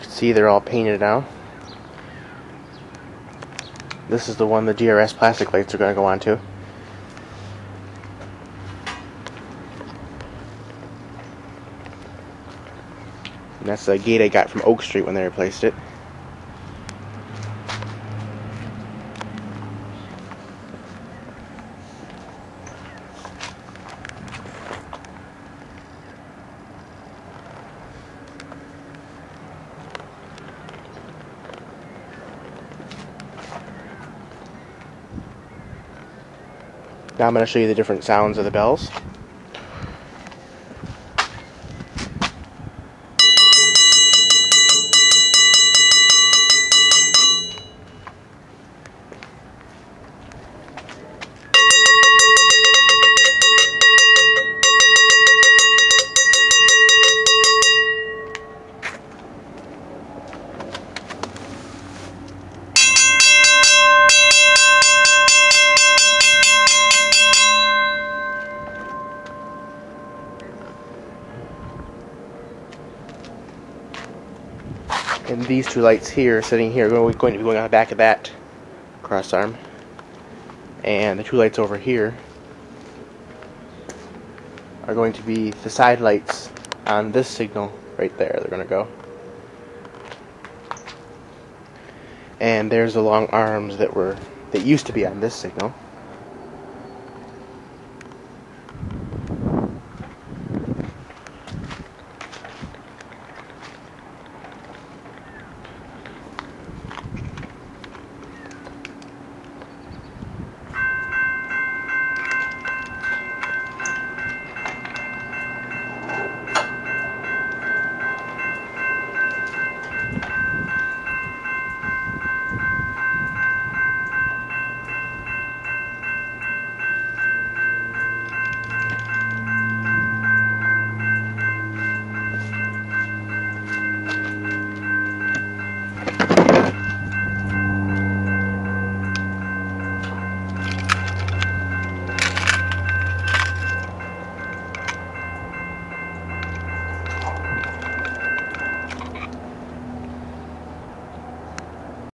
see they're all painted now. This is the one the GRS plastic lights are going to go onto. And that's the gate I got from Oak Street when they replaced it. Now I'm going to show you the different sounds of the bells. And these two lights here, sitting here, are going to be going on the back of that cross arm. And the two lights over here are going to be the side lights on this signal right there. They're going to go. And there's the long arms that were that used to be on this signal.